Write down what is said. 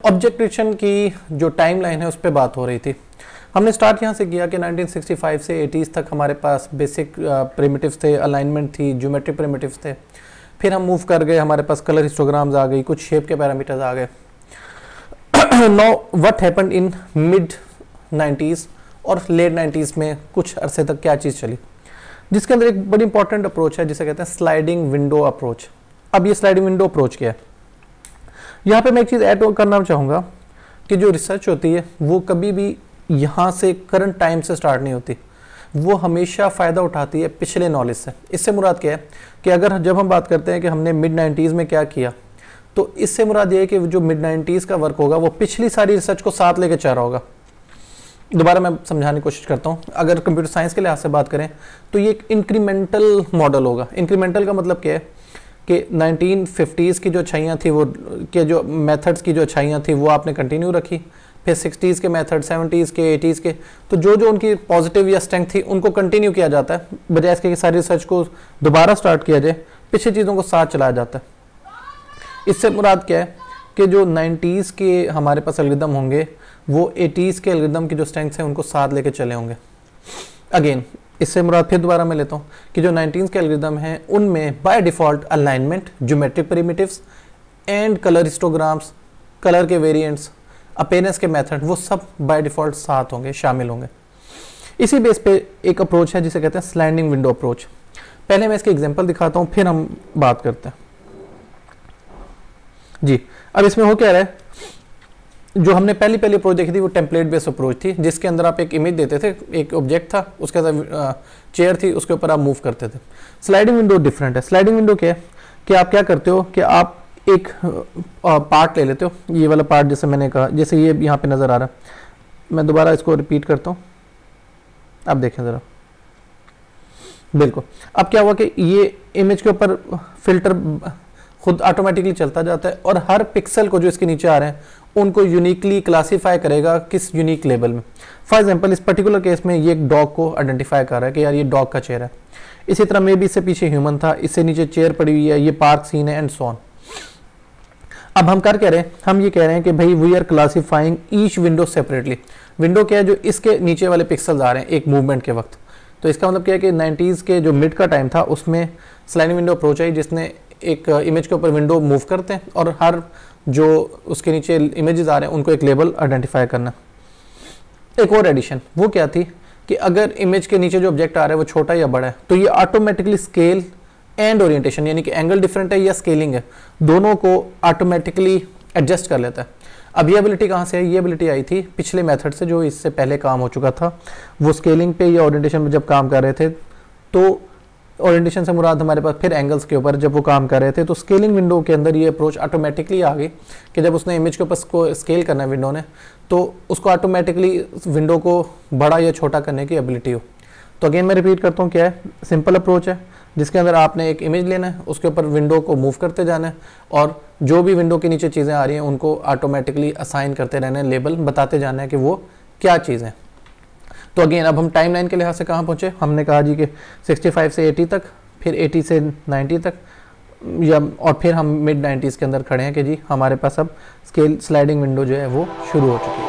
ऑब्जेक्टिवेशन की जो time line है, उस पर बात हो रही थी। हमने स्टार्ट यहाँ से किया कि 1965 से 80s तक हमारे पास बेसिक प्रिमिटिव्स थे अलाइनमेंट थी ज्योमेट्रिक प्रिमिटिव्स थे। फिर हम मूव कर गए, हमारे पास कलर हिस्टोग्राम्स आ गई, कुछ शेप के पैरामीटर्स आ गए। No what happened in mid 90s और लेट 90s में कुछ अरसे तक क्या चीज़ चली? जिसके अंदर एक बड़ी इंपॉर्टेंट अप्रोच है, जिसे कहते हैं स्लाइडिंग विंडो अप्रोच अब ये स्लाइडिंग विंडो अप्रोच क्या है? यहाँ पे मैं एक चीज़ ऐड करना चाहूँगा कि जो रिसर्च होती है, वो कभी भी यहाँ से करंट टाइम से स्टार्ट नहीं होती। वो हमेशा फ़ायदा उठाती है पिछले नॉलेज से। इससे मुराद क्या है कि अगर जब हम बात करते हैं कि हमने मिड नाइन्टीज़ में क्या किया तो इससे मुराद ये है कि जो मिड नाइन्टीज़ का वर्क होगा, वो पिछली सारी रिसर्च को साथ लेके चल रहा होगा। दोबारा मैं समझाने की कोशिश करता हूँ। अगर कंप्यूटर साइंस के लिहाज से बात करें तो ये एक इंक्रीमेंटल मॉडल होगा। इंक्रीमेंटल का मतलब क्या है? कि 1950s की जो अच्छाइयाँ थी, वो, के जो मेथड्स की जो अच्छाइयाँ थी, वो आपने कंटिन्यू रखी। फिर 60s के मेथड 70s के 80s के तो जो जो उनकी पॉजिटिव या स्ट्रेंथ थी, उनको कंटिन्यू किया जाता है। बजाय इसके कि सारी रिसर्च को दोबारा स्टार्ट किया जाए, पिछली चीज़ों को साथ चलाया जाता है। इससे मुराद क्या है? कि जो 90s के हमारे पास अलगदम होंगे, वो 80s के अलगदम की जो स्ट्रेंथ हैं, उनको साथ लेके चले होंगे। अगेन इससे मुराद फिर दोबारा मैं लेता हूँ कि जो नाइनटीन के एल्गोरिदम हैं, उनमें by default alignment geometric primitives and colour histograms colour के वेरिएंट्स अपेनेस के मेथड वो सब बाय डिफ़ॉल्ट साथ होंगे, शामिल होंगे। इसी बेस पे एक अप्रोच है, जिसे कहते हैं स्लैंडिंग विंडो अप्रोच पहले मैं इसके एग्जांपल दिखाता हूँ, फिर हम बात करते हैं। जी। अब इसमें हो क्या रहा है? जो हमने पहली पहली अप्रोच देखी थी, वो टेम्पलेट बेस्ड अप्रोच थी, जिसके अंदर आप एक इमेज देते थे, एक ऑब्जेक्ट था, उसके अंदर चेयर थी, उसके ऊपर आप मूव करते थे। स्लाइडिंग विंडो डिफरेंट है। स्लाइडिंग विंडो क्या है? कि आप क्या करते हो? कि आप एक पार्ट ले लेते हो। ये वाला पार्ट जैसे मैंने कहा, जैसे ये यहाँ पे नज़र आ रहा है। मैं दोबारा इसको रिपीट करता हूँ। आप देखें ज़रा। बिल्कुल। अब क्या हुआ कि ये इमेज के ऊपर फ़िल्टर खुद ऑटोमेटिकली चलता जाता है और हर पिक्सल को जो इसके नीचे आ रहे हैं, उनको यूनिकली क्लासीफाई करेगा किस यूनिक लेवल में। फॉर एग्ज़ाम्पल इस पर्टिकुलर केस में ये एक डॉग को आइडेंटिफाई कर रहा है कि यार ये डॉग का चेयर है। इसी तरह मे भी इससे पीछे ह्यूमन था, इससे नीचे चेयर पड़ी हुई है, ये पार्क सीन है एंड सोन अब हम कर कह रहे हैं? हम ये कह रहे हैं कि भाई we are classifying each window separately window क्या है? जो इसके नीचे वाले पिक्सल्स आ रहे हैं, एक मूवमेंट के वक्त। तो इसका मतलब क्या है कि 90s के जो मिड का टाइम था, उसमें स्लाइडिंग विंडो अप्रोच आई, जिसने एक इमेज के ऊपर विंडो मूव करते हैं और हर जो उसके नीचे इमेजेस आ रहे हैं, उनको एक लेबल आइडेंटिफाई करना। एक और एडिशन वो क्या थी कि अगर इमेज के नीचे जो ऑब्जेक्ट आ रहा है, वो छोटा या बड़ा है तो ये ऑटोमेटिकली स्केल एंड ओरिएंटेशन यानी कि एंगल डिफरेंट है या स्केलिंग है, दोनों को ऑटोमेटिकली एडजस्ट कर लेता है। अब ये एबिलिटी कहाँ से है ये एबिलिटी आई थी पिछले मेथड से, जो इससे पहले काम हो चुका था। वो स्केलिंग पे या ओरिएंटेशन पे जब काम कर रहे थे तो ओरिएंटेशन से मुराद हमारे पास फिर एंगल्स के ऊपर जब वो काम कर रहे थे तो स्केलिंग विंडो के अंदर ये अप्रोच ऑटोमेटिकली आ गई कि जब उसने इमेज के ऊपर को स्केल करना है विंडो ने तो उसको ऑटोमेटिकली विंडो को बड़ा या छोटा करने की एबिलिटी हो। तो अगेन मैं रिपीट करता हूँ, क्या है? सिंपल अप्रोच है, जिसके अंदर आपने एक इमेज लेना है, उसके ऊपर विंडो को मूव करते जाना है, और जो भी विंडो के नीचे चीज़ें आ रही हैं, उनको ऑटोमेटिकली असाइन करते रहना है लेबल बताते जाना है कि वो क्या चीज़ है। तो अगेन अब हम टाइम लाइन के लिहाज से कहाँ पहुँचे? हमने कहा जी कि 65 से 80 तक, फिर 80 से 90 तक, या, और फिर हम मिड 90s के अंदर खड़े हैं कि जी, हमारे पास अब स्केल स्लाइडिंग विंडो जो है वो शुरू हो चुकी है।